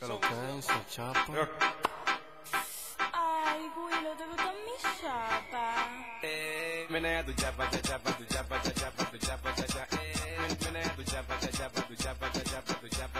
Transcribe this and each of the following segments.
Lo penso, ciappa. Ai, Guido, dove dammi sciapa? Eh, me ne ya tu ciappa, cia ciappa, tu. Eh, me ne ya tu ciappa, cia ciappa.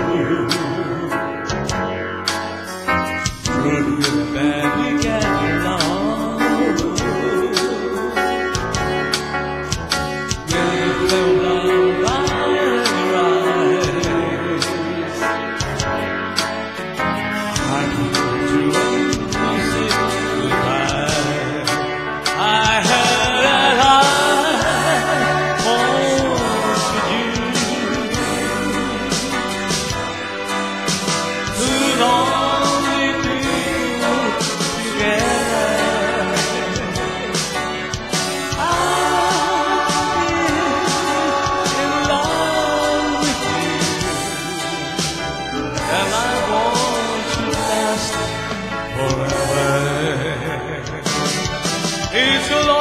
It's a long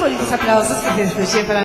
por aplausos que se